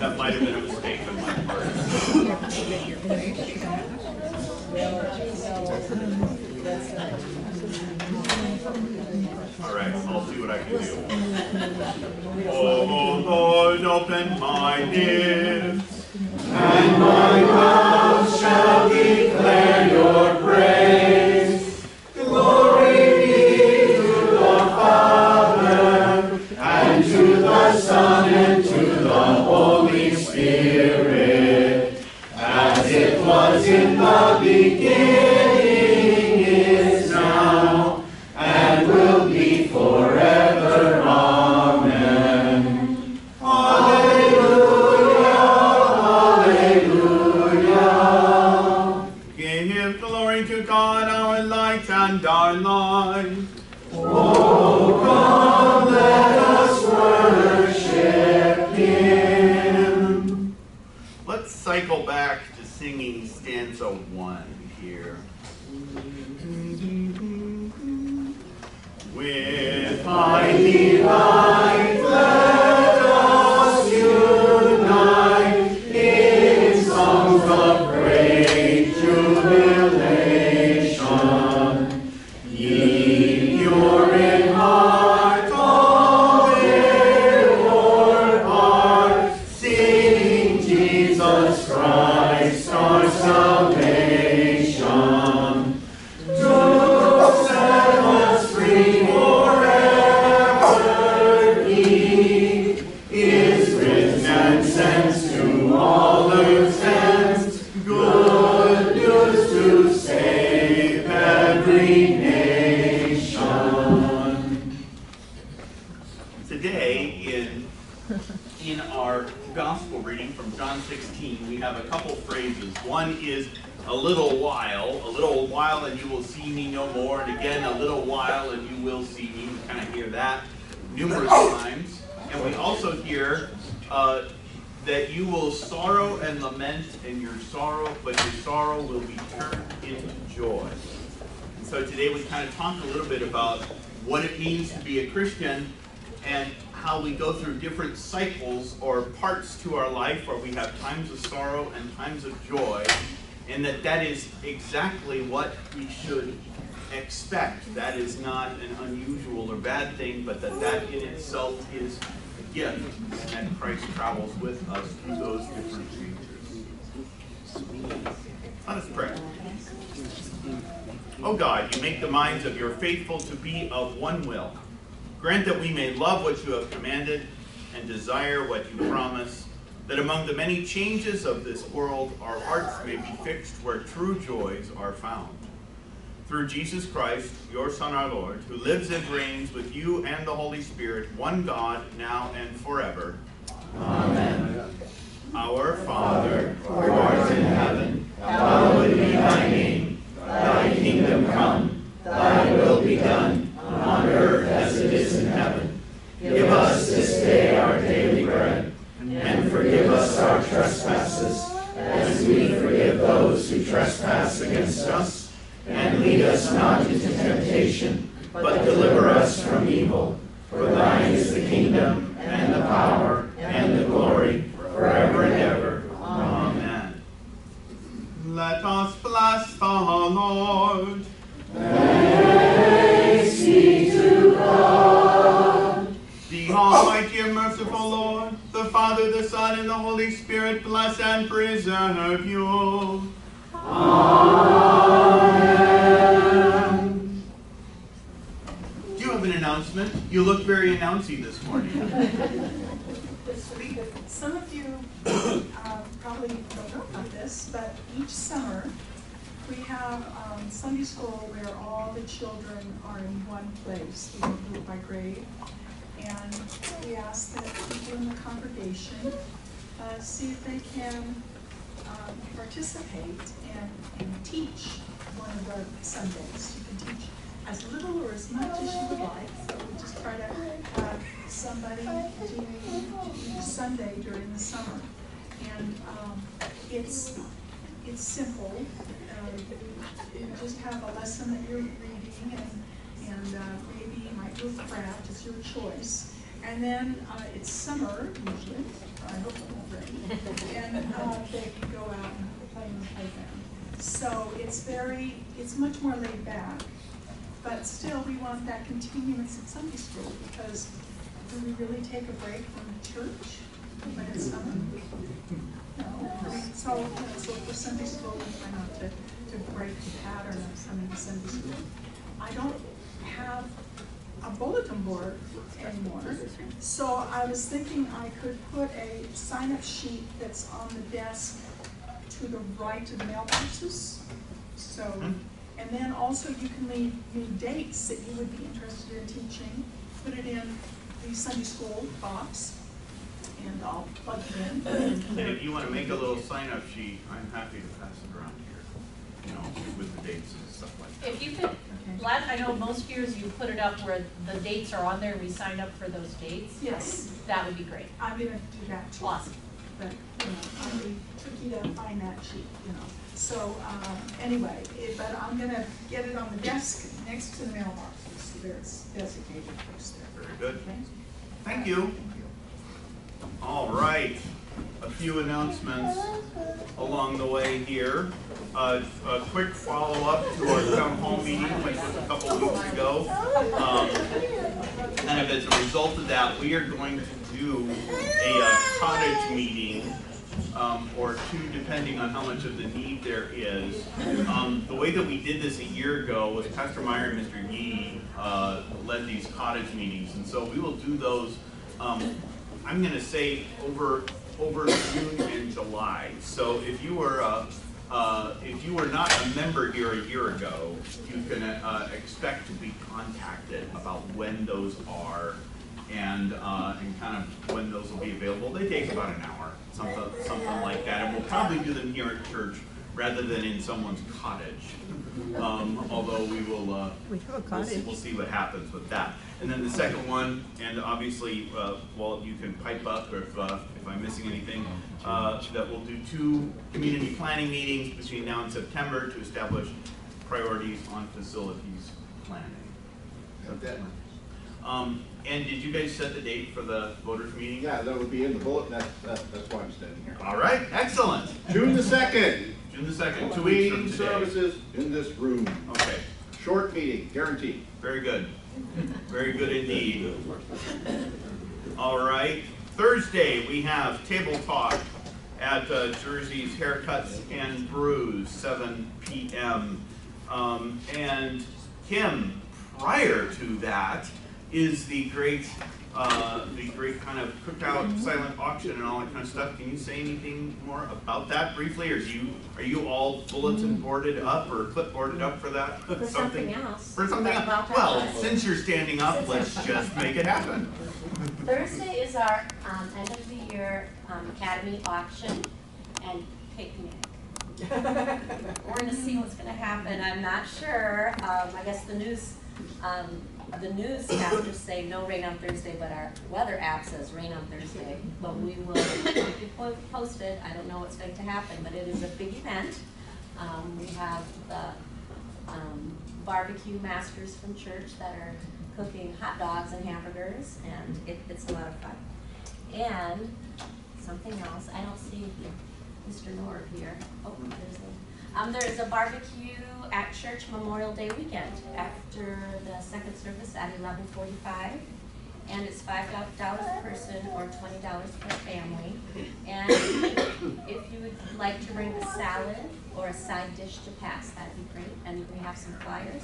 That might have been a mistake on my part. All right, I'll see what I can do. Oh Lord, open my lips, and my mouth life where we have times of sorrow and times of joy, and that that is exactly what we should expect. That is not an unusual or bad thing, but that that in itself is a gift, and that Christ travels with us through those different features. Let us pray. O God, you make the minds of your faithful to be of one will. Grant that we may love what you have commanded and desire what you promise, that among the many changes of this world, our hearts may be fixed where true joys are found. Through Jesus Christ, your Son, our Lord, who lives and reigns with you and the Holy Spirit, one God, now and forever. Amen. Our Father, who art in heaven, hallowed be thy name. Thy kingdom come, thy will be done, on earth as it is in heaven. Give us this day our daily and forgive us our trespasses, as we forgive those who trespass against us. And lead us not into temptation, but deliver us from evil. For thine is the kingdom, and the power, and the glory, forever and ever. Amen. let us bless the Lord. Thanks be to God. The Almighty and merciful Lord, the Father, the Son, and the Holy Spirit bless and preserve you. Amen. Do you have an announcement? You look very announcy this morning. Some of you uh, probably don't know about this, but each summer we have um, Sunday school where all the children are in one place. We do it by grade. And we ask that people in the congregation uh, see if they can um, participate and, and teach one of the Sundays. You can teach as little or as much as you would like. So we just try to have somebody doing Sunday during the summer. And um, it's, it's simple. Uh, You just have a lesson that you're reading and, and uh, maybe you might do a craft, it's your choice. And then, uh, it's summer usually, I hope it won't rain, and, uh, they can go out and play in the playground. So it's very, it's much more laid back, but still, we want that continuance in Sunday school, because do we really take a break from the church when it's summer? No, I mean, so, you know, so for Sunday school, we try not to, to break the pattern of coming to Sunday school. I don't have a bulletin board anymore, so I was thinking I could put a sign-up sheet that's on the desk to the right of the mailboxes. So, hmm. and then also you can leave me dates that you would be interested in teaching, put it in the Sunday school box, and I'll plug it in. And if you wanna make a little sign-up sheet, I'm happy to pass it around here, you know, with the dates and stuff like that. If you could, Okay. last, I know most years you put it up where the dates are on there, and we sign up for those dates. Yes, That would be great. I'm gonna do that too. Awesome. But, you know, it'll be tricky to find that sheet, you know. So, um, anyway, it, but I'm gonna get it on the desk next to the mailboxes, so there's designated place there. Very good. Okay? Thank you. All right, a few announcements along the way here. Uh, a quick follow-up to our town hall meeting, which was a couple weeks ago. Um, of as a result of that, we are going to do a uh, cottage meeting, um, or two, depending on how much of the need there is. Um, the way that we did this a year ago was Pastor Meyer and Mr. Yee, uh, led these cottage meetings, and so we will do those, um, I'm gonna say over, over June and July. So if you were, uh, uh, if you were not a member here a year ago, you can, uh, expect to be contacted about when those are and, uh, and kind of when those will be available. They take about an hour, something, something like that, and we'll probably do them here at church rather than in someone's cottage. Um, although we will, uh, We have a we'll, we'll see what happens with that. And then the second one, and obviously, uh, well, you can pipe up if, uh, if I'm missing anything, uh, that we'll do two community planning meetings between now and September to establish priorities on facilities planning. Um, and did you guys set the date for the voters meeting? Yeah, that would be in the bulletin, that's, that's, that's why I'm standing here. All right, excellent. June the second, June the second, two weeks from between today. services in this room. Okay, Short meeting, guaranteed. very good. Very good indeed. All right, Thursday, we have table talk at uh, Jersey's Haircuts and Brews, seven P M. Um, and Kim, prior to that, is the great, uh, the great kind of cookout, silent auction and all that kind of stuff. Can you say anything more about that briefly, or do you, are you all bulletin boarded up or clipboarded up for that? For something else. For something else? About that. Well, since you're standing up, let's just make it happen. Thursday is our, um, end of the year, um, academy auction and picnic. We're gonna see what's gonna happen, I'm not sure, um, I guess the news, um, the newscasters say no rain on Thursday, but our weather app says rain on Thursday. But we will keep you po- posted, I don't know what's going to happen, but it is a big event. Um, we have the, um, barbecue masters from church that are cooking hot dogs and hamburgers, and it, it's a lot of fun. And something else, I don't see Mr. Nord here. Oh, there's a, um, there's a barbecue at church Memorial Day weekend after the second service at eleven forty-five. And it's five dollars a person or twenty dollars per family. And if you would like to bring a salad or a side dish to pass, that'd be great. And we have some flyers.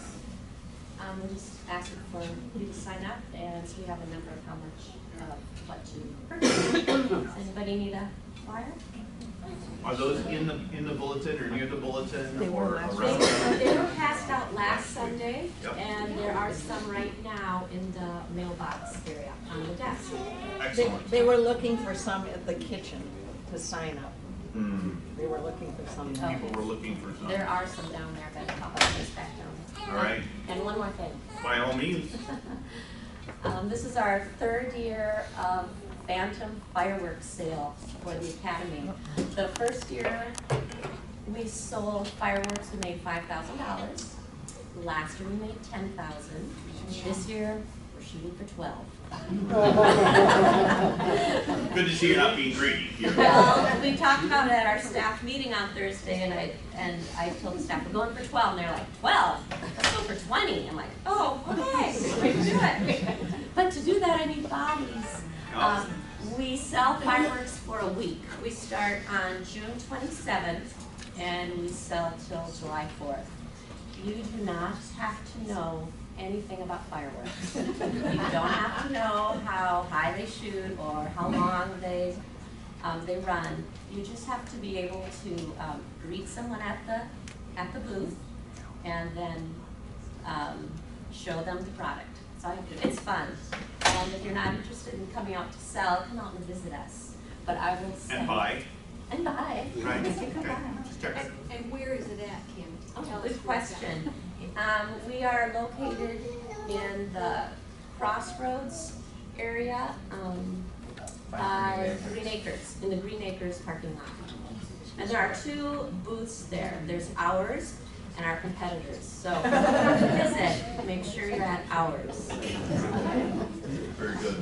Um, we're just asking for you to sign up, and so we have a number of how much, uh, what to purchase. Does anybody need a flyer? Are those in the, in the bulletin or near the bulletin They were or last around? They, they were passed out last Sunday, Yep. and there are some right now in the mailbox area on the desk. They, Excellent. they were looking for some at the kitchen to sign up. Hmm, They were looking for some. People were looking for some. There are some down there, but I'll put this back down. All right, And one more thing. by all means. Um, this is our third year of Phantom fireworks sale for the Academy. The first year, we sold fireworks, we made five thousand dollars. Last year, we made ten thousand. This year, we're shooting for twelve. Good to see you're not being greedy here. Well, we talked about it at our staff meeting on Thursday, and I, and I told the staff, we're going for twelve, and they're like, twelve? Let's go for twenty. I'm like, oh, okay, we can do it. But to do that, I need bodies. Um, we sell fireworks for a week. We start on June twenty-seventh, and we sell till July fourth. You do not have to know anything about fireworks. You don't have to know how high they shoot or how long they, um, they run. You just have to be able to, um, greet someone at the, at the booth and then, um, show them the product. That's all you have to do. It's fun. And if you're not interested in coming out to sell, come out and visit us. But I will say. And buy, And buy. right, You okay, buy. just checking. And, and where is it at, Kim? Oh, Tell us good where it's at. question. Um, we are located in the Crossroads area, um, by Green Acres, in the Green Acres parking lot. And there are two booths there. There's ours and our competitors. So if you visit, make sure you're at ours. Very good.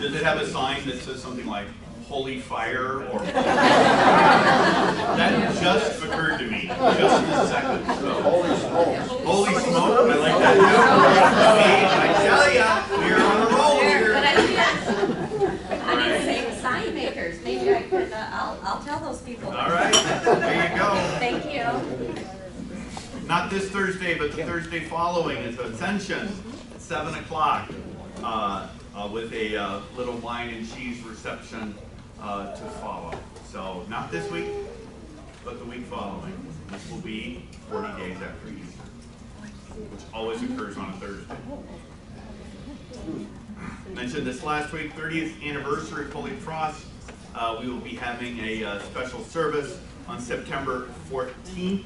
Does it have a sign that says something like holy fire or? That just occurred to me, just a second, so. Holy smokes. Holy smoke, I like that too. I tell ya, we're on a roll There, but here. I need, I need to say sign makers. Maybe I could, uh, I'll, I'll tell those people. All right, there you go. Thank you. Not this Thursday, but the Thursday following is Ascension at seven o'clock. Uh, uh, with a, uh, little wine and cheese reception, uh, to follow. So, not this week, but the week following, which will be forty days after Easter, which always occurs on a Thursday. Mentioned this last week, thirtieth anniversary of Holy Cross. Uh, we will be having a, uh, special service on September fourteenth,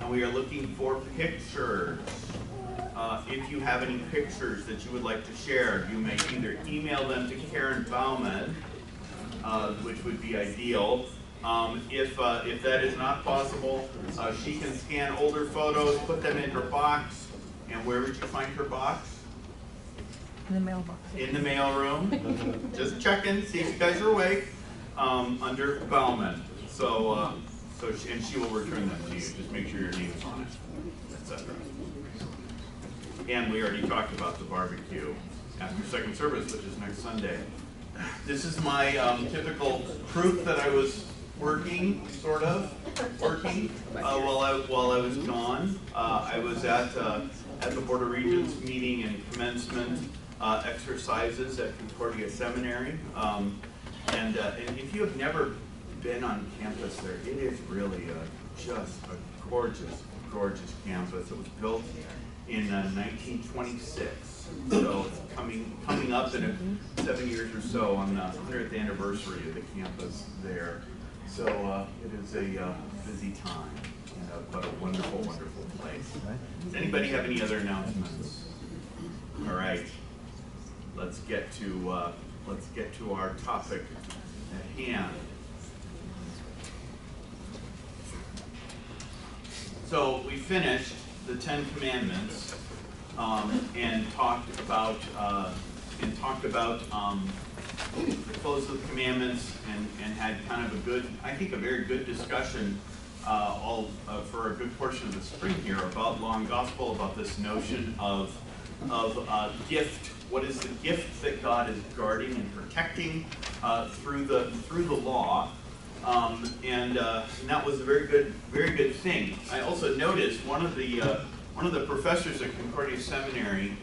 and we are looking for pictures. Uh, if you have any pictures that you would like to share, you may either email them to Karen Bauman, uh, which would be ideal. Um, if, uh, if that is not possible, uh, she can scan older photos, put them in her box, and where would you find her box? In the mailbox. In the mailroom. Just checking, see if you guys are awake, um, under Bauman. So, uh, so, she- and she will return them to you, just make sure your name is on it, et cetera. And we already talked about the barbecue after second service, which is next Sunday. This is my um, typical proof that I was working, sort of, working, uh, while I, while I was gone. Uh, I was at, uh, at the Board of Regents meeting and commencement uh, exercises at Concordia Seminary. Um, And, uh, and if you have never been on campus there, it is really a, just a gorgeous, gorgeous campus. It was built in uh, 1926. So it's coming, coming up in a- seven years or so on the 100th anniversary of the campus there. So uh, it is a uh, busy time, and, uh, but a wonderful, wonderful place. Does anybody have any other announcements? All right, let's get to, uh, let's get to our topic at hand. So we finished the Ten Commandments, um, and talked about, uh, and talked about, um, the close of the commandments and, and had kind of a good, I think a very good discussion, uh, all, uh, for a good portion of the spring here about law and gospel, about this notion of, of, uh, gift. What is the gift that God is guarding and protecting, uh, through the, through the law? Um, and, uh, and that was a very good, very good thing. I also noticed one of the, uh, one of the professors at Concordia Seminary,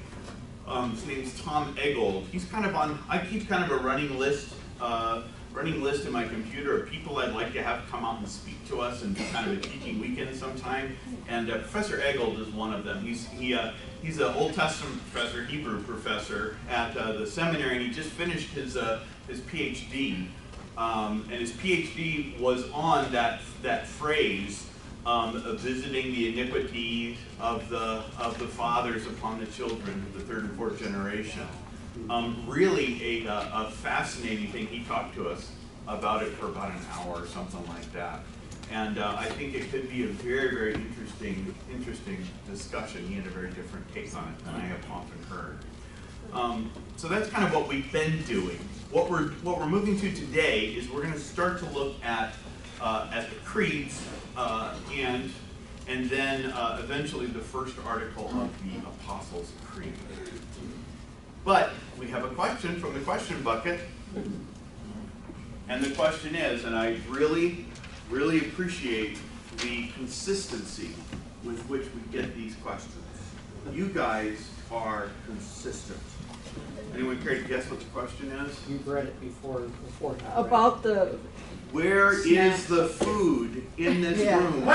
um, his name's Tom Eggold. He's kind of on, I keep kind of a running list, uh, running list in my computer of people I'd like to have come out and speak to us and do kind of a teaching weekend sometime. And uh, Professor Eggold is one of them. He's, he, uh, he's an Old Testament professor, Hebrew professor at uh, the seminary, and he just finished his, his PhD. Um, and his PhD was on that, that phrase, um, of visiting the iniquity of the, of the fathers upon the children, of the third and fourth generation. Um, really a, a fascinating thing. He talked to us about it for about an hour or something like that. And uh, I think it could be a very, very interesting, interesting discussion. He had a very different take on it than I have often heard. Um, so that's kind of what we've been doing. What we're what we're moving to today is we're going to start to look at uh, at the creeds uh, and and then uh, eventually the first article of the Apostles' Creed. But we have a question from the question bucket. And the question is, and I really, really appreciate the consistency with which we get these questions. You guys are consistent. Anyone care to guess what the question is? You've read it before, before. About the, Where is the food in this Yeah. room?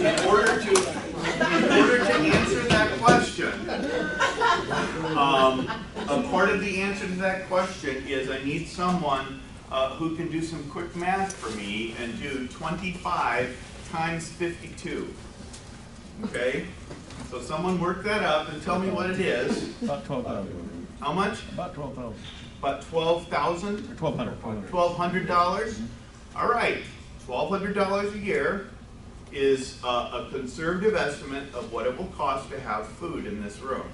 In order to, in order to answer that question, um, a part of the answer to that question is I need someone uh, who can do some quick math for me and do twenty-five times fifty-two. Okay? So someone work that up and tell me what it is. About twelve thousand, How much? about twelve thousand, About twelve thousand? or twelve hundred, twelve hundred. Twelve hundred dollars? All right, twelve hundred dollars a year is uh, a conservative estimate of what it will cost to have food in this room.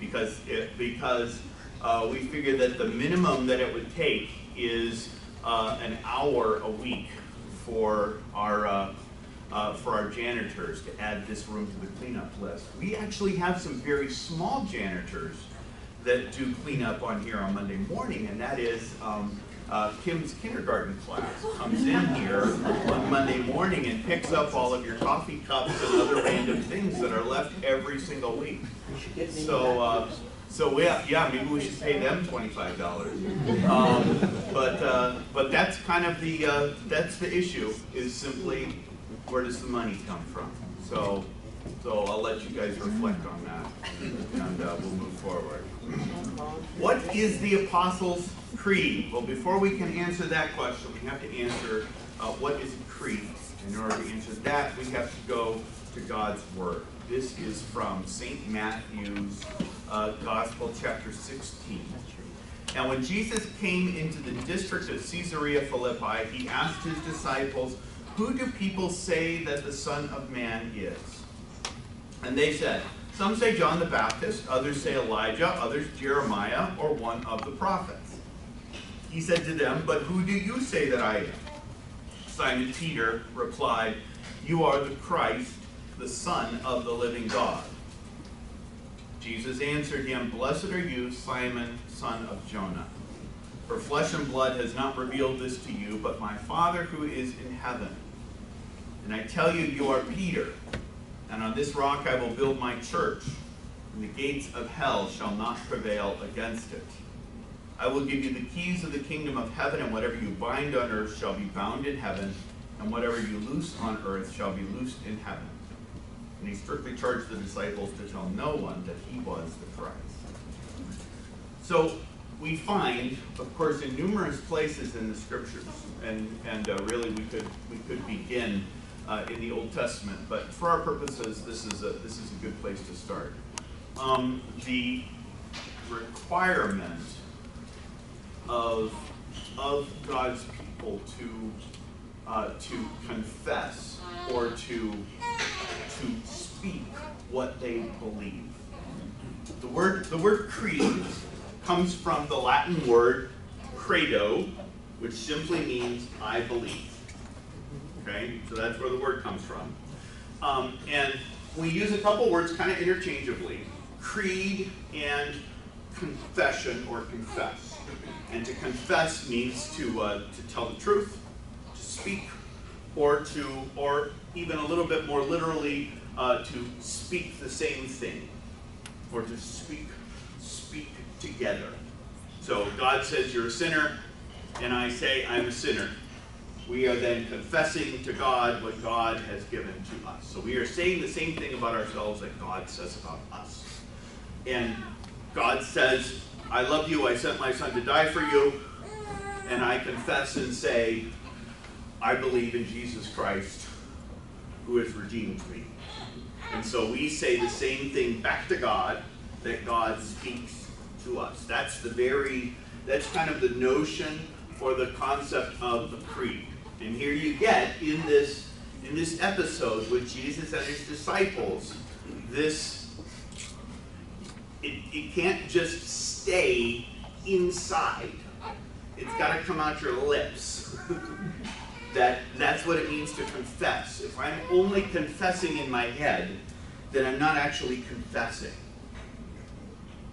Because it, because uh, we figured that the minimum that it would take is uh, an hour a week for our, uh, for our janitors to add this room to the cleanup list. We actually have some very small janitors that do cleanup on here on Monday morning, and that is um, uh, Kim's kindergarten class comes in here on Monday morning and picks up all of your coffee cups and other random things that are left every single week. So, uh, so yeah, yeah, maybe we should pay them twenty-five dollars. Um, but, uh, but that's kind of the, uh, that's the issue, is simply, where does the money come from? So, so I'll let you guys reflect on that, and, uh, we'll move forward. What is the Apostles' Creed? Well, before we can answer that question, we have to answer, uh, what is a creed? In order to answer that, we have to go to God's Word. This is from St. Matthew's uh, Gospel, chapter 16. Now, when Jesus came into the district of Caesarea Philippi, he asked his disciples, Who do people say that the Son of Man is? And they said, Some say John the Baptist, others say Elijah, others Jeremiah, or one of the prophets. He said to them, But who do you say that I am? Simon Peter replied, You are the Christ, the Son of the living God. Jesus answered him, Blessed are you, Simon, son of Jonah. For flesh and blood has not revealed this to you, but my Father who is in heaven. And I tell you, you are Peter, and on this rock I will build my church, and the gates of hell shall not prevail against it. I will give you the keys of the kingdom of heaven, and whatever you bind on earth shall be bound in heaven, and whatever you loose on earth shall be loosed in heaven. And he strictly charged the disciples to tell no one that he was the Christ. So we find, of course, in numerous places in the scriptures, and, and uh, really we could, we could begin uh, in the Old Testament, but for our purposes, this is a, this is a good place to start. Um, the requirement of, of God's people to, uh, to confess or to, to speak what they believe. The word, the word creed comes from the Latin word credo, which simply means I believe. Okay, so that's where the word comes from. Um, and we use a couple words kind of interchangeably creed and confession or confess. And to confess means to, uh, to tell the truth, to speak, or to, or even a little bit more literally, uh, to speak the same thing, or to speak, speak together. So God says you're a sinner, and I say I'm a sinner. We are then confessing to God what God has given to us. So we are saying the same thing about ourselves that God says about us. And God says, I love you, I sent my son to die for you, and I confess and say, I believe in Jesus Christ, who has redeemed me. And so we say the same thing back to God that God speaks to us. That's the very, that's kind of the notion or the concept of the creed. And here you get in this in this episode with Jesus and his disciples this it, it can't just stay inside. It's got to come out your lips. that that's what it means to confess. If I'm only confessing in my head, then I'm not actually confessing.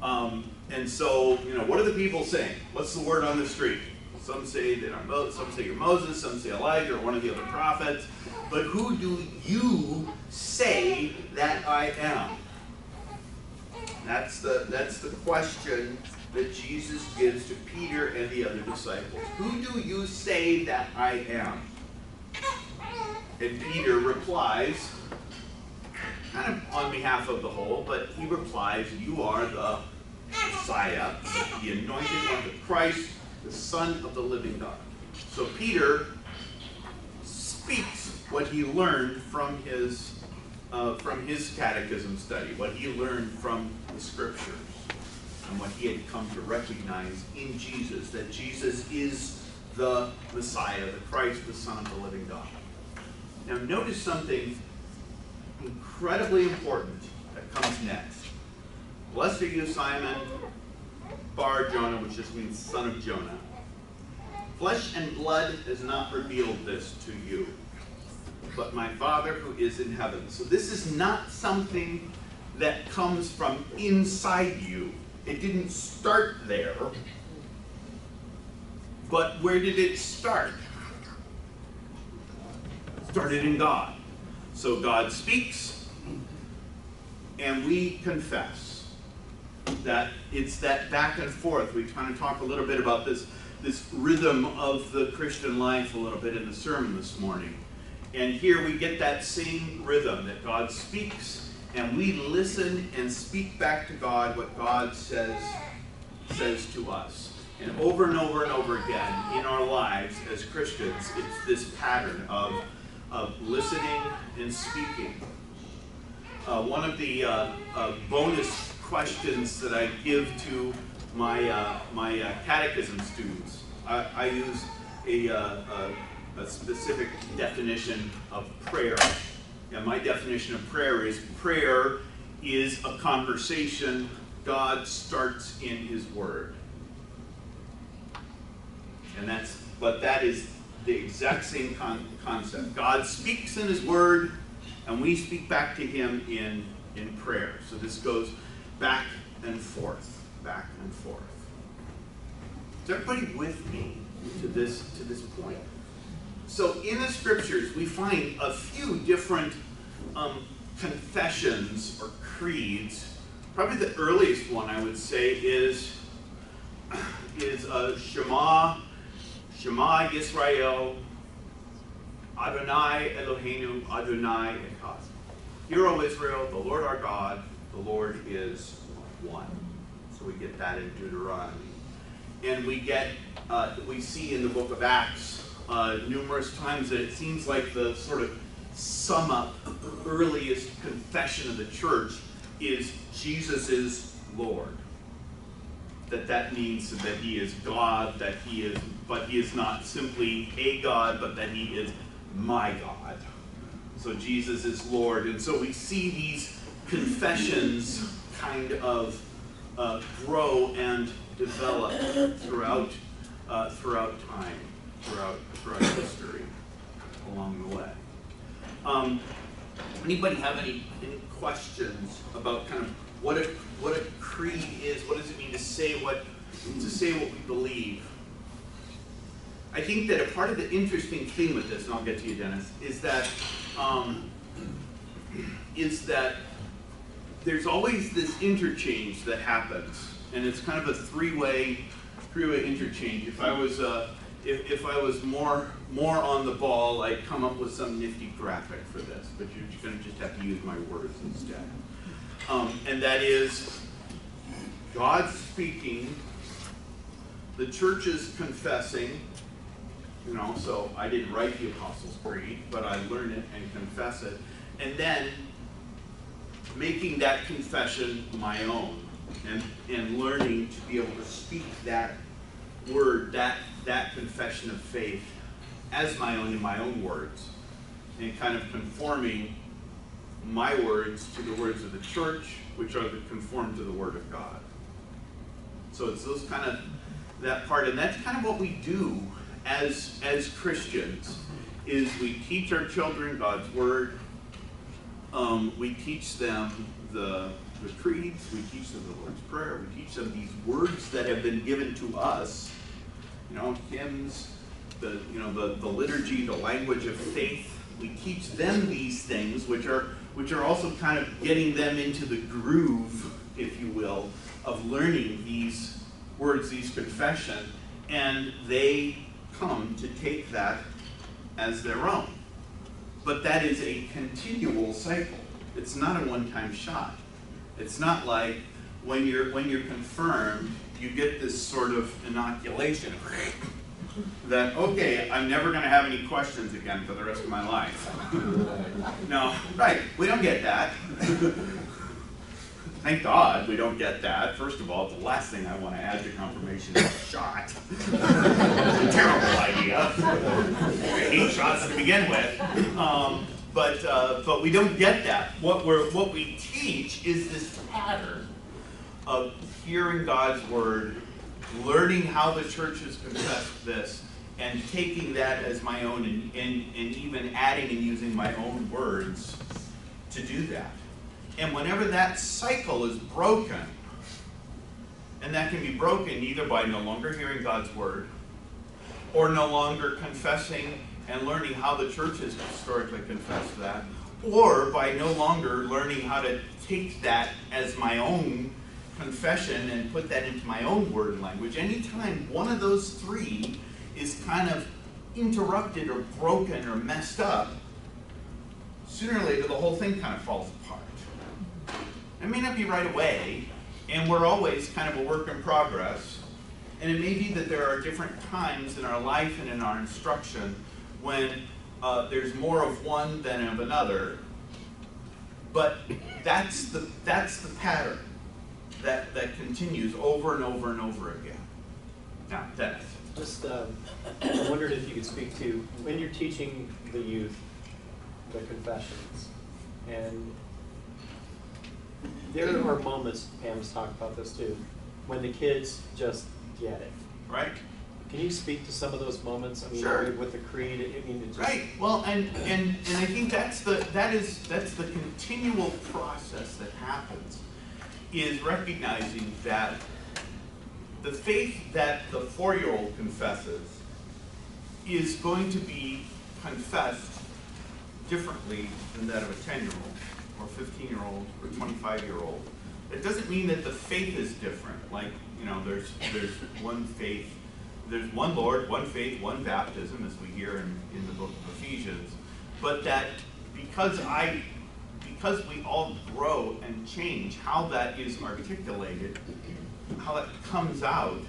Um, and so, you know, what are the people saying? What's the word on the street? Some say that I'm Mo- some say you're Moses, some say Elijah or one of the other prophets. But who do you say that I am? That's the that's the question that Jesus gives to Peter and the other disciples. Who do you say that I am? And Peter replies, kind of on behalf of the whole, but he replies, You are the Messiah, the anointed one, the Christ, the Son of the living God. So Peter speaks what he learned from his uh, from his catechism study, what he learned from the scriptures, and what he had come to recognize in Jesus, that Jesus is the Messiah, the Christ, the Son of the living God. Now notice something incredibly important that comes next. Blessed are you, Simon, Bar Jonah, which just means son of Jonah. Flesh and blood has not revealed this to you, but my Father who is in heaven. So this is not something that comes from inside you. It didn't start there. But where did it start? It started in God. So God speaks, and we confess that it's that back and forth. We kind of talk a little bit about this, this rhythm of the Christian life a little bit in the sermon this morning. And here we get that same rhythm that God speaks, and we listen and speak back to God what God says says to us. And over and over and over again in our lives as Christians, it's this pattern of, of listening and speaking. Uh, one of the uh, uh, bonus questions that I give to my, uh, my uh, catechism students, I, I use a, uh, a, a specific definition of prayer. And my definition of prayer is prayer is a conversation God starts in His Word. And that's, but that is the exact same con- concept. God speaks in His Word, and we speak back to Him in, in prayer. So this goes back and forth, back and forth. Is everybody with me to this, to this point? So in the scriptures, we find a few different um, confessions or creeds. Probably the earliest one I would say is is uh, Shema, Shema Yisrael, Adonai Eloheinu, Adonai Echad. Hear, O Israel, the Lord our God, the Lord is one. So we get that in Deuteronomy. And we get, uh, we see in the book of Acts uh, numerous times that it seems like the sort of sum up earliest confession of the church is Jesus is Lord. That that means that he is God, that he is, but he is not simply a God, but that he is my God. So Jesus is Lord. And so we see these confessions kind of uh, grow and develop throughout, uh, throughout time, throughout, throughout history, along the way. Um, anybody have any, any questions about kind of what a what a creed is? What does it mean to say what to say what we believe? I think that a part of the interesting thing with this, and I'll get to you, Dennis, is that um, is that there's always this interchange that happens, and it's kind of a three-way three-way interchange. If I was uh, if, if I was more more on the ball, I'd come up with some nifty graphic for this, but you're going to just have to use my words instead. Um, and that is God speaking, the church is confessing, you know, so I didn't write the Apostles' Creed, but I learned it and confess it, and then making that confession my own and, and learning to be able to speak that word, that, that confession of faith as my own in my own words and kind of conforming my words to the words of the church, which are conformed to the word of God. So it's those kind of that part, and that's kind of what we do as as Christians, is we teach our children God's word. Um, we teach them the the creeds. We teach them the Lord's prayer. We teach them these words that have been given to us. You know, hymns, the you know the the liturgy, the language of faith. We teach them these things, which are which are also kind of getting them into the groove, if you will, of learning these words, these confession, and they come to take that as their own. But that is a continual cycle. It's not a one-time shot. It's not like when you're when you're confirmed, you get this sort of inoculation that okay, I'm never going to have any questions again for the rest of my life. no, right? We don't get that. Thank God we don't get that. First of all, the last thing I want to add to confirmation is a shot. terrible idea. I hate shots to begin with. Um, but uh, but we don't get that. What we're what we teach is this pattern of hearing God's word, learning how the church has confessed this, and taking that as my own, and, and, and even adding and using my own words to do that. And whenever that cycle is broken, and that can be broken either by no longer hearing God's word, or no longer confessing and learning how the church has historically confessed that, or by no longer learning how to take that as my own confession and put that into my own word and language. Anytime one of those three is kind of interrupted or broken or messed up, sooner or later the whole thing kind of falls apart. It may not be right away, and we're always kind of a work in progress. And it may be that there are different times in our life and in our instruction when uh, there's more of one than of another. But that's the, that's the pattern that, that continues over and over and over again. Now, Dennis. Just, um, wondered if you could speak to, when you're teaching the youth the confessions, and there are moments, Pam's talked about this too, when the kids just get it. Right? Can you speak to some of those moments? I mean, Sure. with the creed, I mean, it just. Right. Well, and, and, and I think that's the that is that's the continual process that happens is recognizing that the faith that the four-year-old confesses is going to be confessed differently than that of a ten-year-old or fifteen-year-old or twenty-five-year-old. It doesn't mean that the faith is different. Like you know, there's there's one faith there's one Lord, one faith, one baptism, as we hear in, in the book of Ephesians. But that because I, because we all grow and change, how that is articulated, how that comes out,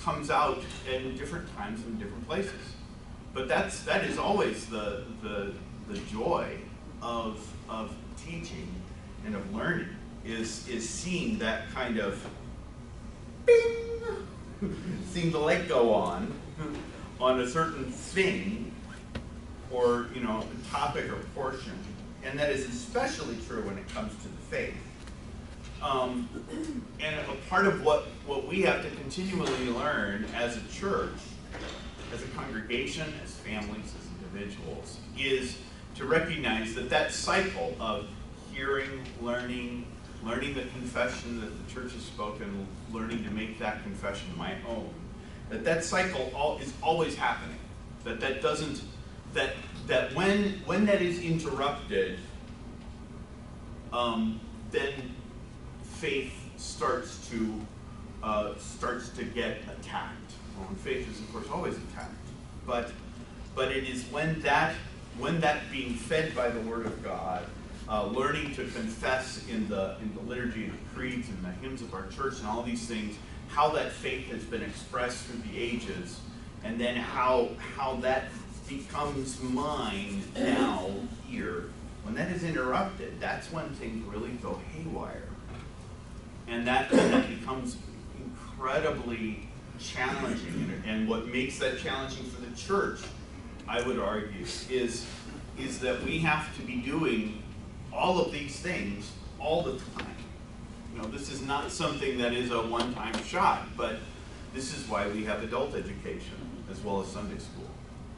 comes out in different times and different places. But that's that is always the the, the joy of of teaching and of learning is is seeing that kind of bing seem the light go on on a certain thing or you know topic or portion. And that is especially true when it comes to the faith. Um, and a part of what what we have to continually learn as a church as a congregation as families as individuals is to recognize that that cycle of hearing learning learning the confession that the church has spoken, learning to make that confession my own, that that cycle all, is always happening. That that doesn't, that that when when that is interrupted, um, then faith starts to uh, starts to get attacked. Well, faith is of course always attacked, but but it is when that when that being fed by the Word of God uh, learning to confess in the in the liturgy and the creeds and the hymns of our church and all these things, how that faith has been expressed through the ages, and then how how that becomes mine now here. When that is interrupted, that's when things really go haywire, and that that becomes incredibly challenging. And, and what makes that challenging for the church, I would argue, is is that we have to be doing all of these things all the time. You know, this is not something that is a one-time shot, but this is why we have adult education as well as Sunday school,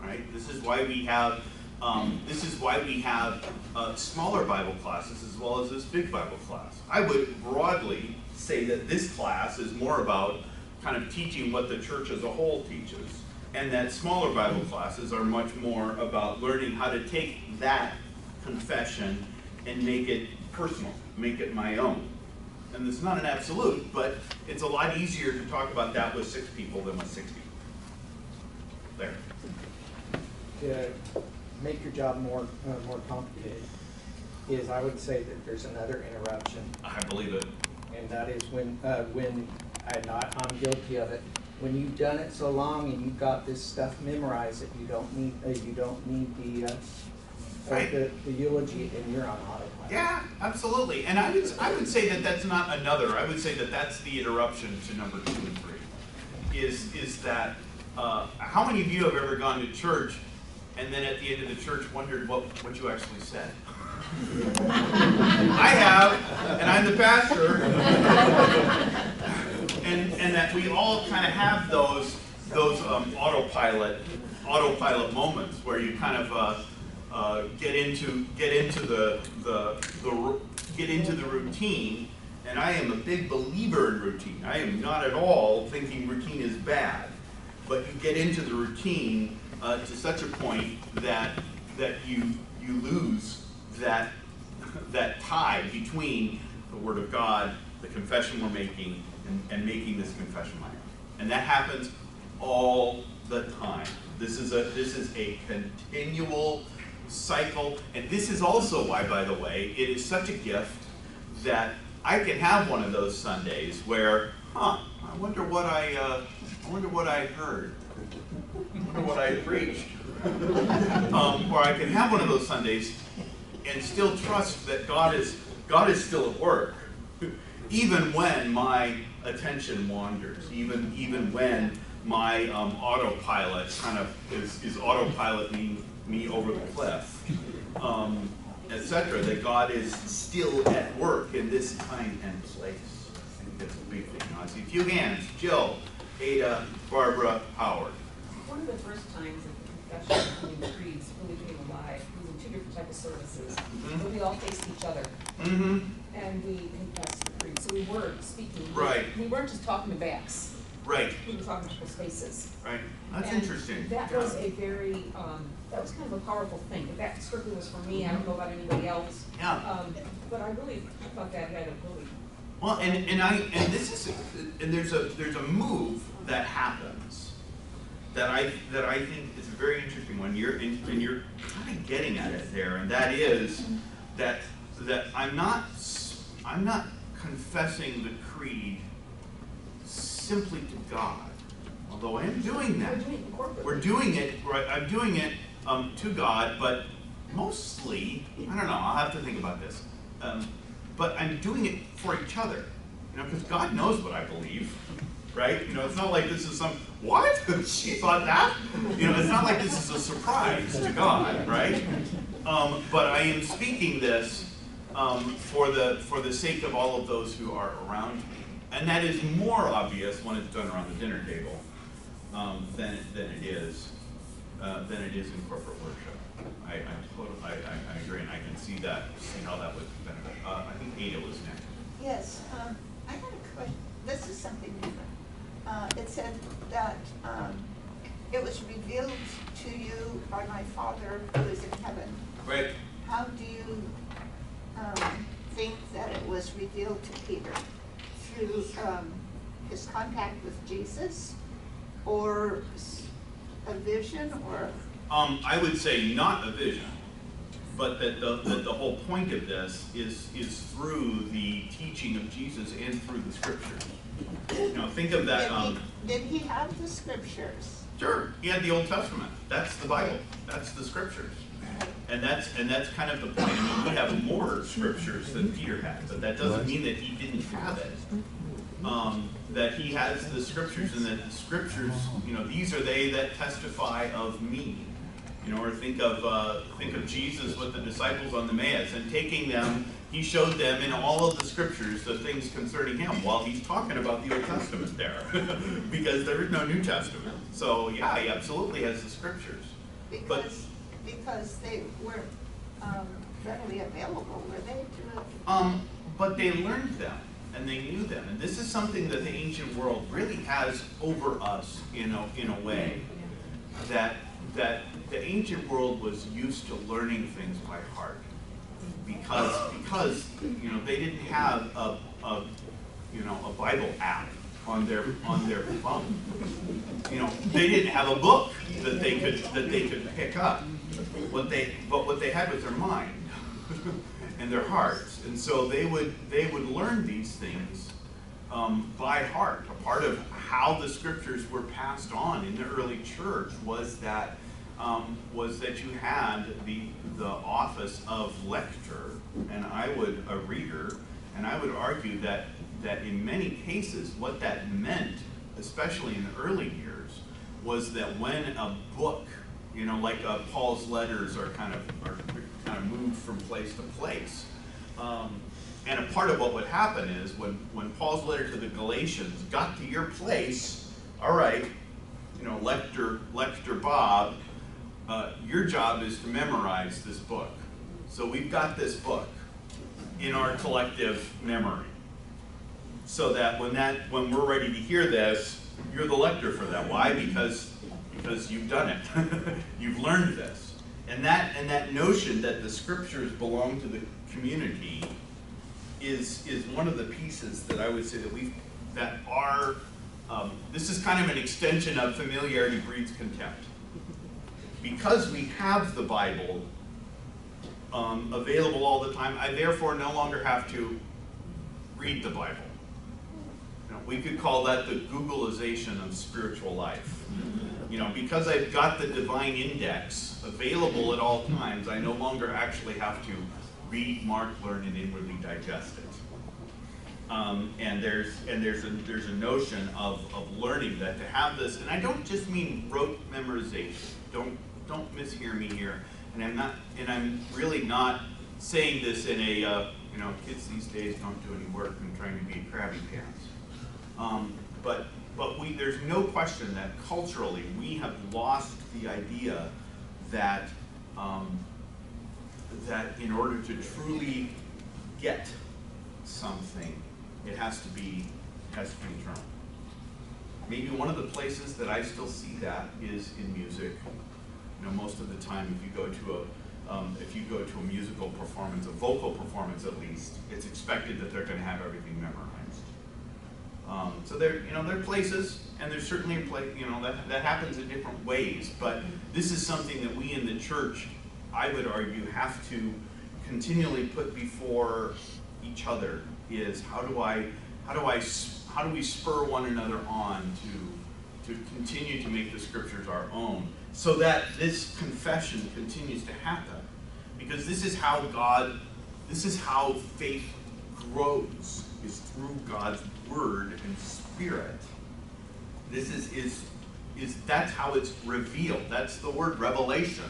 right? This is why we have, um, this is why we have, uh, smaller Bible classes as well as this big Bible class. I would broadly say that this class is more about kind of teaching what the church as a whole teaches, and that smaller Bible classes are much more about learning how to take that confession and make it personal, make it my own. And it's not an absolute, but it's a lot easier to talk about that with six people than with sixty. There. to make your job more, uh, more complicated, is I would say that there's another interruption, I believe it. and that is when, uh, when, I not, I'm guilty of it. When you've done it so long and you've got this stuff memorized that you don't need, uh, you don't need the, uh, Right. the the eulogy, and you're on autopilot. Yeah, absolutely. And I would, I would say that that's not another, I would say that that's the interruption to number two and three. Is, is that, uh, how many of you have ever gone to church and then at the end of the church wondered what, what you actually said? I have, and I'm the pastor. And, and that we all kind of have those, those um, autopilot, autopilot moments where you kind of, uh, uh, get into, get into the, the, the, get into the routine. And I am a big believer in routine. I am not at all thinking routine is bad. But you get into the routine, uh, to such a point that, that you, you lose that, that tie between the Word of God, the confession we're making, and, and making this confession my own. And that happens all the time. This is a, this is a continual cycle, and this is also why, by the way, it is such a gift that I can have one of those Sundays where, huh, I wonder what I, uh, I wonder what I heard. I wonder what I preached. Um, or I can have one of those Sundays and still trust that God is, God is still at work. Even when my attention wanders, even, even when my um, autopilot kind of is, is autopiloting me over the cliff, um, etc., that God is still at work in this time and place. I think that's a big thing. Now, I see a few hands. Jill, Ada, Barbara, Howard. One of the first times that confession and the creeds really came alive, we were two different types of services. Mhm. But we all faced each other Mm-hmm. And we confessed the creed, so we were speaking. Right. We weren't just talking to backs, Right, we were talking to spaces. right. That's And interesting. That was a very, um, that was kind of a powerful thing, But that strictly was for me, I don't know about anybody else. Yeah. Um, but I really thought that had a really, Well, and, and I, and this is, and there's a, there's a move that happens that I, that I think is a very interesting one. You're, and, and you're kind of getting at it there, and that is that, that I'm not, I'm not confessing the creed simply to God, although I am doing that. We're doing it, right, I'm doing it, um, to God, but mostly, I don't know, I'll have to think about this. Um, but I'm doing it for each other, you know, because God knows what I believe, right? You know, it's not like this is some, what? she thought that? You know, it's not like this is a surprise to God, right? Um, but I am speaking this, um, for the, for the sake of all of those who are around me. And that is more obvious when it's done around the dinner table, um, than, than it is, uh, than it is in corporate worship. I, I totally, I, I, agree, and I can see that, see how that would benefit. Uh, I think Ada was next. Yes, um, I got a question, this is something different. Uh, it said that, um, it was revealed to you by my Father who is in heaven. Right. How do you, um, think that it was revealed to Peter? Through, um, his contact with Jesus? Or a vision, or, Um, I would say not a vision, but that the, that the whole point of this is, is through the teaching of Jesus and through the scriptures. You know, think of did that, he, um, did he have the scriptures? Sure, he had the Old Testament. That's the Bible. That's the scriptures. And that's and that's kind of the point. I mean, we have more scriptures than Peter had, but that doesn't mean that he didn't have it. Um, that he has the scriptures, and that the scriptures, you know, these are they that testify of me. You know, or think of, uh, think of Jesus with the disciples on the Emmaus and taking them, he showed them in all of the scriptures the things concerning him while he's talking about the Old Testament there. because there is no New Testament. So, yeah, he absolutely has the scriptures. But- Because, they weren't, um, readily available, were they, Um, but they learned them and they knew them. And this is something that the ancient world really has over us in a, in a way. That, that the ancient world was used to learning things by heart. Because, because, you know, they didn't have a, a, you know, a Bible app on their, on their phone. You know, they didn't have a book that they could, that they could pick up. What they, but what they had was their mind and their hearts. And so they would, they would learn these things um, by heart. A part of how the scriptures were passed on in the early church was that, um, was that you had the, the office of lector, and I would, a reader, and I would argue that, that in many cases, what that meant, especially in the early years, was that when a book, you know, like uh, Paul's letters are kind of, are kind of moved from place to place. Um, and a part of what would happen is when, when Paul's letter to the Galatians got to your place, all right, you know, lector, lector Bob, uh, your job is to memorize this book. So we've got this book in our collective memory. So that when that, when we're ready to hear this, you're the lector for that. Why? Because, because you've done it. you've learned this. And that, and that notion that the scriptures belong to the community is, is one of the pieces that I would say that we, that are, um, this is kind of an extension of familiarity breeds contempt. Because we have the Bible um, available all the time, I therefore no longer have to read the Bible. You know, we could call that the Googleization of spiritual life. You know, because I've got the divine index available at all times, I no longer actually have to read, mark, learn, and inwardly digest it. Um, and there's and there's a there's a notion of, of learning that to have this, and I don't just mean rote memorization. Don't don't mishear me here. And I'm not and I'm really not saying this in a uh, you know kids these days don't do any work and trying to be crabby pants. Um, but but we there's no question that culturally we have lost the idea that um, that in order to truly get something, it has to be has to be internal. Maybe one of the places that I still see that is in music. You know, most of the time, if you go to a um, if you go to a musical performance, a vocal performance at least, it's expected that they're going to have everything memorized. Um, so there, you know, there are places, and there's certainly a place, you know, that, that happens in different ways, but this is something that we in the church, I would argue, have to continually put before each other is how do I, how do I, how do we spur one another on to, to continue to make the scriptures our own, so that this confession continues to happen. Because this is how God, this is how faith grows, is through God's word and spirit. This is, is, is, that's how it's revealed. That's the word revelation.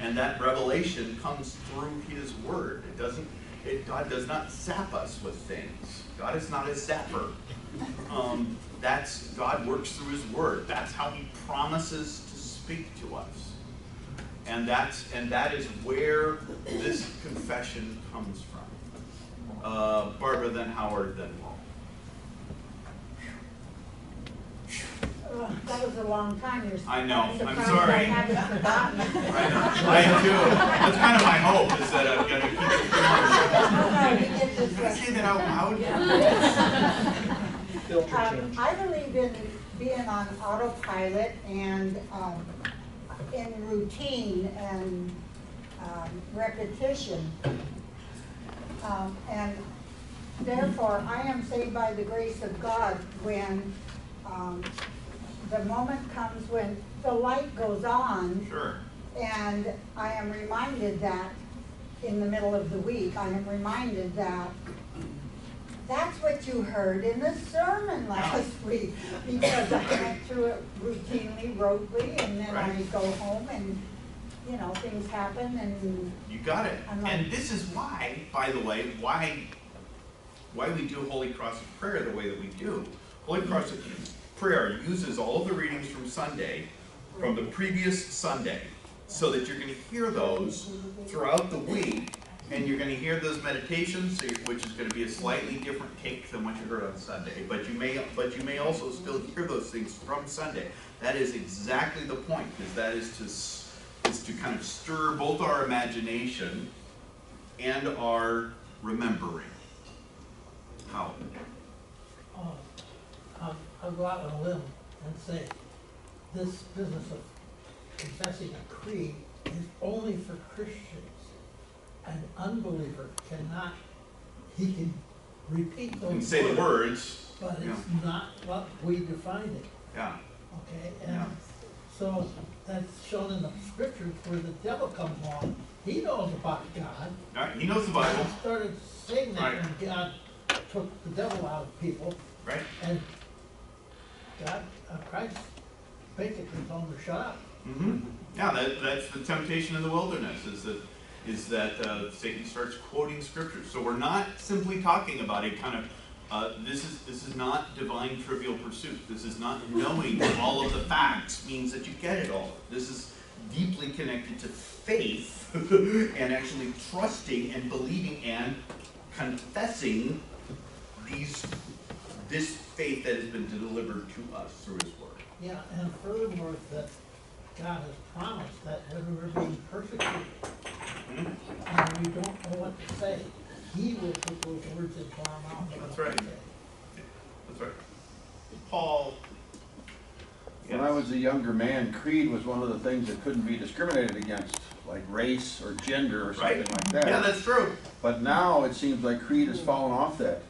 And that revelation comes through his word. It doesn't, it, God does not zap us with things. God is not a zapper. Um, that's, God works through his word. That's how he promises to speak to us. And that's, and that is where this confession comes from. Uh, Barbara, then Howard, then Paul. Uh, That was a long time, you're. I know, I'm surprised sorry. I haven't forgotten. I know, I am too. That's kind of my hope, is that I'm gonna keep it No, no, you get this going. Can I say that out loud? Filter Um. I believe in being on autopilot and, um, in routine and, um, repetition. Um, and therefore, I am saved by the grace of God when, um, the moment comes when the light goes on Sure. and I am reminded that in the middle of the week, I am reminded that that's what you heard in the sermon last week. Because I went through it routinely, rotely, and then I go home and you know, things happen and You got it. Like- And this is why, by the way, why, why we do Holy Cross of Prayer the way that we do. Holy Cross of Prayer uses all the readings from Sunday, from the previous Sunday, so that you're gonna hear those throughout the week, and you're gonna hear those meditations, which is gonna be a slightly different take than what you heard on Sunday. But you may, but you may also still hear those things from Sunday. That is exactly the point, is that is to, is to kind of stir both our imagination and our remembering. How? I'll, go out on a limb and say, this business of confessing a creed is only for Christians. An unbeliever cannot, he can repeat those say the words, But yeah. it's not what we define it, yeah, okay? Yeah. So that's shown in the scriptures where the devil comes along, he knows about God. Right, he knows the Bible, He started saying that Right. when God took the devil out of people, right? and God, uh, Christ basically told him to shut up. hmm Yeah, that, that's the temptation in the wilderness, is that, is that uh, Satan starts quoting scriptures. So we're not simply talking about a kind of, uh, this is, this is not divine trivial pursuit. This is not knowing all of the facts means that you get it all. This is deeply connected to faith and actually trusting and believing and confessing these, this faith that has been delivered to us through his word. Yeah, and furthermore, that God has promised that when we're being persecuted, Mhm. and we don't know what to say, he will put those words into our mouth. That's right. say. That's right. Paul. When I was a younger man, creed was one of the things that couldn't be discriminated against, like race or gender or something Right. like that. Yeah, that's true. But now it seems like creed has fallen off that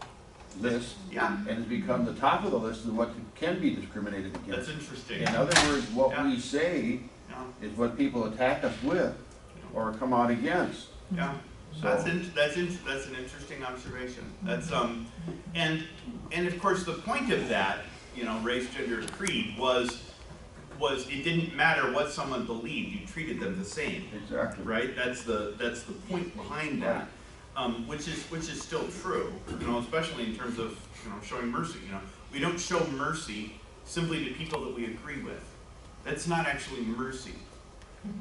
list Yeah, and has become the top of the list of what can be discriminated against. that's interesting. In other words, what Yeah. we say Yeah, is what people attack us with or come out against. yeah. So- That's in, that's in, that's an interesting observation. That's, um, and, and of course, the point of that, you know, race, gender, creed was, was it didn't matter what someone believed, you treated them the same. Exactly. right? That's the, that's the point behind that, um, which is, which is still true, you know, especially in terms of, you know, showing mercy, you know. We don't show mercy simply to people that we agree with. That's not actually mercy.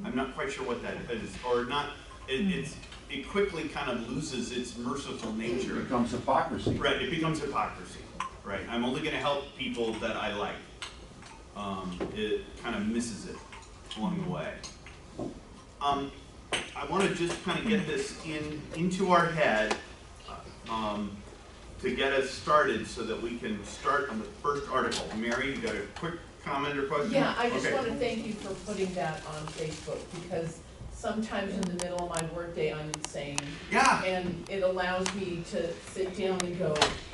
I'm not quite sure what that is, or not, it, it's, it quickly kind of loses its merciful nature. It becomes hypocrisy. Right, it becomes hypocrisy, right? I'm only gonna help people that I like. Um, it kind of misses it along the way. Um, I wanna just kind of get this in, into our head, um, to get us started so that we can start on the first article. Mary, you got a quick comment or question? Yeah, I just Okay. want to thank you for putting that on Facebook, because sometimes in the middle of my workday, I'm insane. Yeah, And it allows me to sit down and go,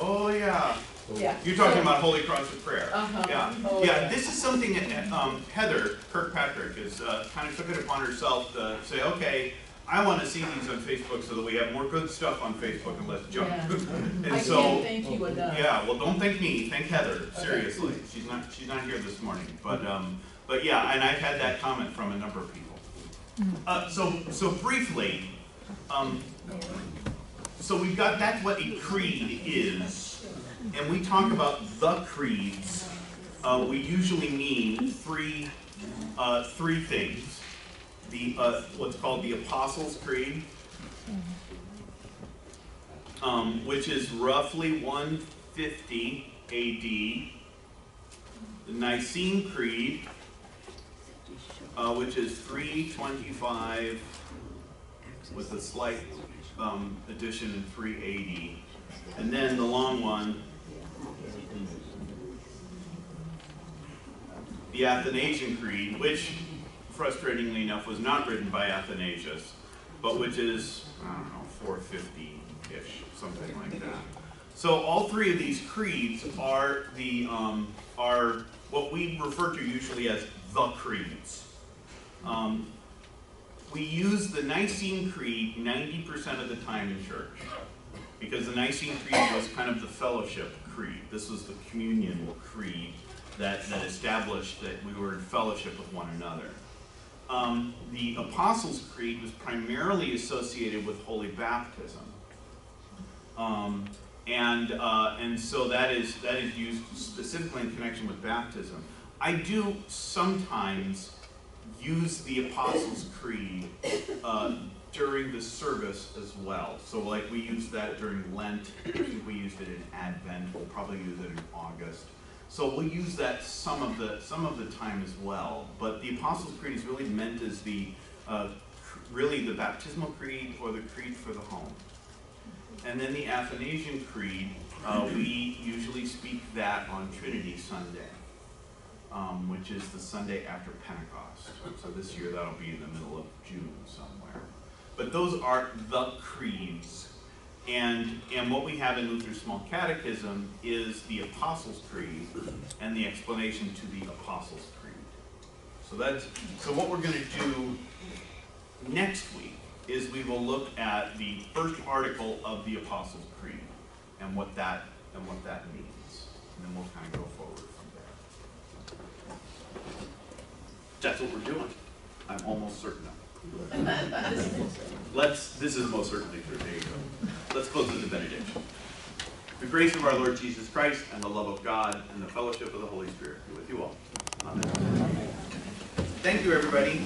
oh, yeah. Yeah. You're talking about Holy Cross of Prayer. Uh-huh. Yeah, Oh, yeah, this is something that um, Heather Kirkpatrick is, uh, kind of took it upon herself to say, okay, I want to see these on Facebook so that we have more good stuff on Facebook and less junk. Yeah. And I so, can't thank you enough. yeah, well, don't thank me, thank Heather, seriously. She's not, she's not here this morning, but, um, but yeah, and I've had that comment from a number of people. Uh, so, so briefly, um, so we've got, that's what a creed is. And we talk about the creeds, uh, we usually mean three, uh, three things. The, uh, what's called the Apostles' Creed, um, which is roughly one fifty AD. The Nicene Creed, uh, which is three twenty-five with a slight, um, addition in three eighty. And then the long one, the Athanasian Creed, which frustratingly enough was not written by Athanasius, but which is, I don't know, four fifty-ish, something like that. So all three of these creeds are the, um, are what we refer to usually as the creeds. Um, we use the Nicene Creed ninety percent of the time in church. Because the Nicene Creed was kind of the fellowship creed. This was the communion creed that, that established that we were in fellowship with one another. Um, the Apostles' Creed was primarily associated with holy baptism. Um, and, uh, and so that is, that is used specifically in connection with baptism. I do sometimes use the Apostles' Creed uh, during the service as well. So like we use that during Lent, we used it in Advent, we'll probably use it in August. So we'll use that some of the, some of the time as well. But the Apostles' Creed is really meant as the, uh, really the baptismal creed or the creed for the home. And then the Athanasian Creed, uh, we usually speak that on Trinity Sunday, um, which is the Sunday after Pentecost. So this year that'll be in the middle of June somewhere. But those are the creeds. And, and what we have in Luther's Small Catechism is the Apostles' Creed and the explanation to the Apostles' Creed. So that's, so what we're gonna do next week is we will look at the first article of the Apostles' Creed and what that, and what that means. And then we'll kind of go forward from there. That's what we're doing. I'm almost certain of. Let's, this is most certainly true, there you go. Let's close with the benediction. The grace of our Lord Jesus Christ and the love of God and the fellowship of the Holy Spirit be with you all. Amen. Thank you, everybody.